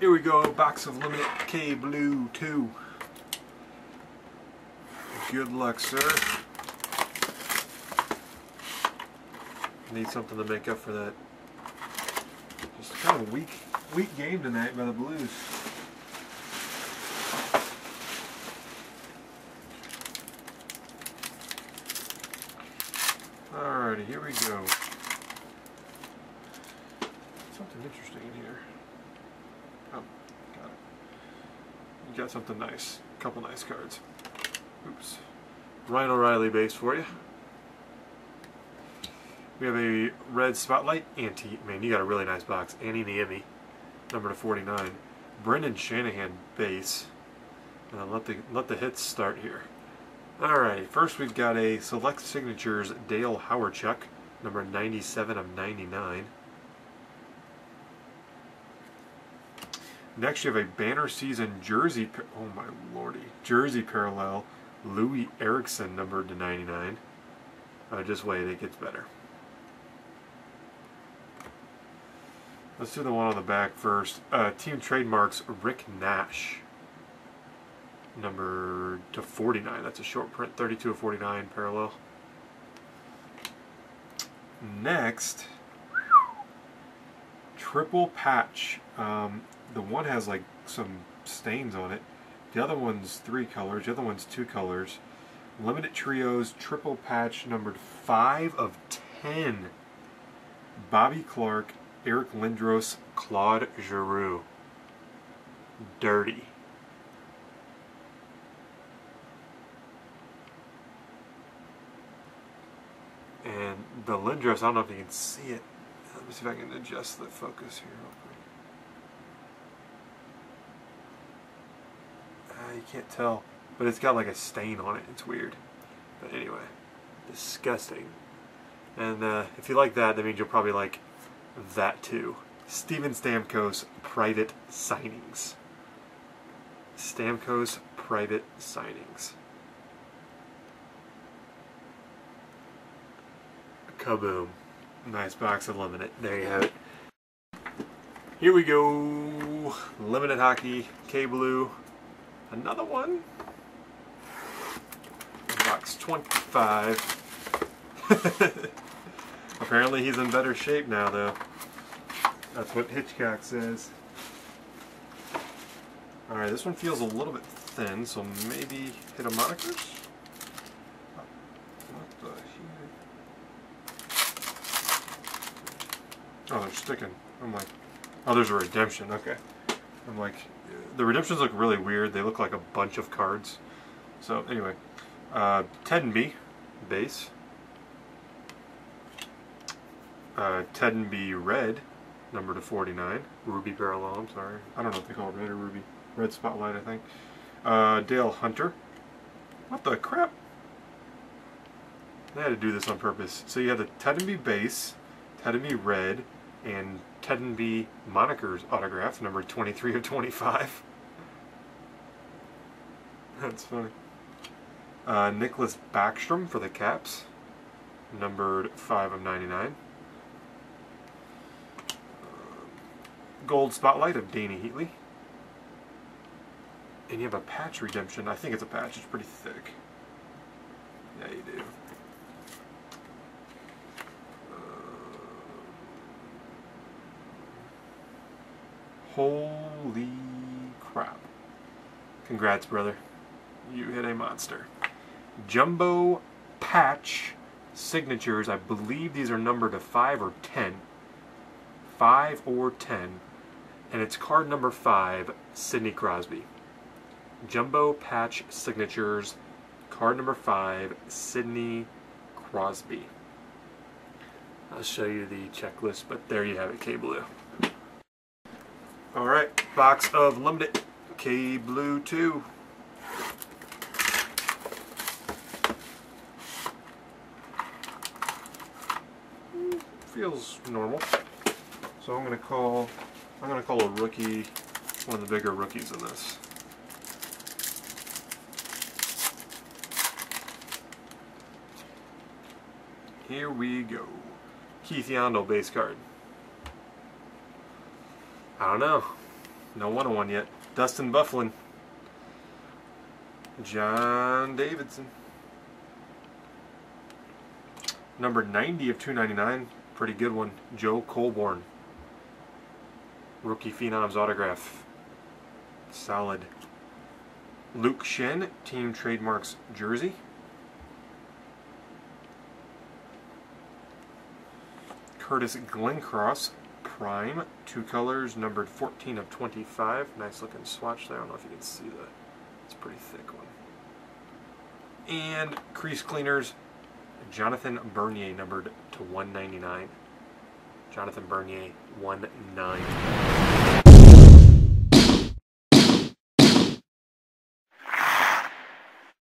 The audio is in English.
Here we go, box of Limit K Blue 2. Good luck, sir. Need something to make up for that. Just kind of a weak, weak game tonight by the Blues. Alrighty, here we go. Something interesting in here. Oh, got it. You got something nice. A couple nice cards. Oops. Ryan O'Reilly base for you. We have a red spotlight Antti. Man, you got a really nice box. Antti Niemi, number to 49. Brendan Shanahan base. And let the let the hits start here. Alright, first we've got a Select Signatures Dale Hawerchuk, number 97 of 99. Next you have a banner season jersey, oh my lordy, jersey parallel, Loui Eriksson, numbered to 99. Uh, just wait, it gets better. Let's do the one on the back first. Uh, team trademarks Rick Nash number to 49. That's a short print, 32 of 49 parallel. Next, triple patch. Um, the one has like some stains on it. The other one's three colors. The other one's two colors. Limited trios, triple patch, numbered 5 of 10. Bobby Clarke, Eric Lindros, Claude Giroux. Dirty. And the Lindros, I don't know if you can see it. Let me see if I can adjust the focus here you can't tell, but it's got like a stain on it. It's weird. But anyway, disgusting. And uh, if you like that, that means you'll probably like that too. Steven Stamkos private signings. Stamkos private signings. Kaboom. Nice box of limited. There you have it. Here we go. Limited hockey, K Blue. Another one. Box 25. Apparently he's in better shape now though. That's what Hitchcock says. Alright, this one feels a little bit thin, so maybe hit a monikers? Oh, they're sticking. I'm like, oh, there's a redemption. Okay. I'm like, the redemptions look really weird. They look like a bunch of cards. So anyway, uh, Tenby base. Uh, Tenby red, number to 49. Ruby parallel, I'm sorry. I don't know if they call it red or ruby. Red spotlight, I think. Uh, Dale Hunter. What the crap? They had to do this on purpose. So you have the Tenby base, Tenby red, and Tenby monikers autograph, number 23 of 25. That's funny. Uh, Nicklas Backstrom for the Caps, numbered 5 of 99. Uh, gold Spotlight of Dany Heatley. And you have a patch redemption. I think it's a patch. It's pretty thick. Yeah, you do. Holy crap. Congrats, brother. You hit a monster. Jumbo patch signatures. I believe these are numbered to 5 or 10. 5 or 10. And it's card number 5, Sidney Crosby. Jumbo patch signatures. Card number 5, Sidney Crosby. I'll show you the checklist, but there you have it, K Blue. Alright, box of limited K Blue 2. Feels normal. So I'm gonna call I'm gonna call a rookie one of the bigger rookies in this. Here we go. Keith Yandle base card. I don't know. No 101 yet. Dustin Byfuglien. John Davidson. Number 90 of 299. Pretty good one. Joe Colborne. Rookie Phenoms autograph. Solid. Luke Schenn, Team Trademarks jersey. Curtis Glencross, Prime, two colors, numbered 14 of 25. Nice looking swatch there. I don't know if you can see that. It's a pretty thick one. And crease cleaners, Jonathan Bernier, numbered to 199. Jonathan Bernier, 1 9.